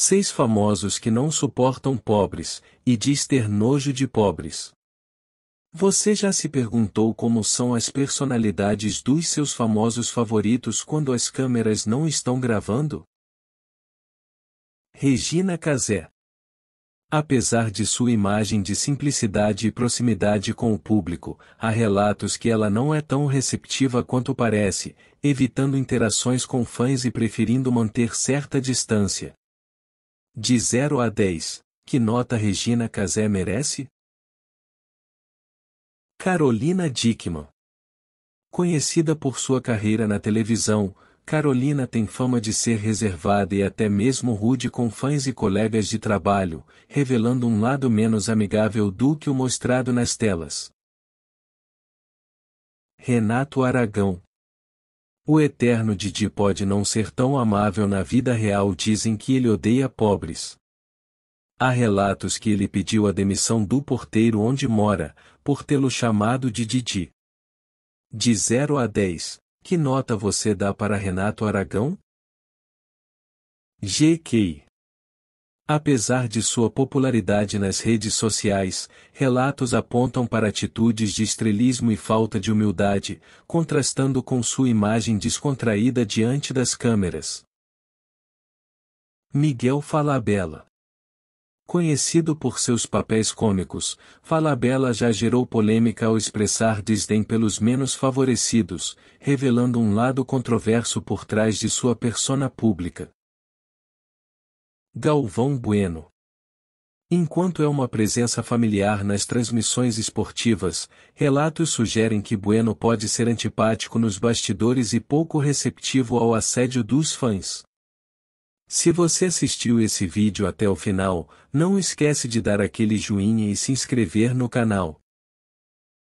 Seis famosos que não suportam pobres, e diz ter nojo de pobres. Você já se perguntou como são as personalidades dos seus famosos favoritos quando as câmeras não estão gravando? Regina Casé Apesar de sua imagem de simplicidade e proximidade com o público, há relatos que ela não é tão receptiva quanto parece, evitando interações com fãs e preferindo manter certa distância. De 0 a 10, que nota Regina Casé merece? Carolina Dickman Conhecida por sua carreira na televisão, Carolina tem fama de ser reservada e até mesmo rude com fãs e colegas de trabalho, revelando um lado menos amigável do que o mostrado nas telas. Renato Aragão O eterno Didi pode não ser tão amável na vida real dizem que ele odeia pobres. Há relatos que ele pediu a demissão do porteiro onde mora, por tê-lo chamado de Didi. De 0 a 10, que nota você dá para Renato Aragão? GK. Apesar de sua popularidade nas redes sociais, relatos apontam para atitudes de estrelismo e falta de humildade, contrastando com sua imagem descontraída diante das câmeras. Miguel Falabella Conhecido por seus papéis cômicos, Falabella já gerou polêmica ao expressar desdém pelos menos favorecidos, revelando um lado controverso por trás de sua persona pública. Galvão Bueno Enquanto é uma presença familiar nas transmissões esportivas, relatos sugerem que Bueno pode ser antipático nos bastidores e pouco receptivo ao assédio dos fãs. Se você assistiu esse vídeo até o final, não esquece de dar aquele joinha e se inscrever no canal.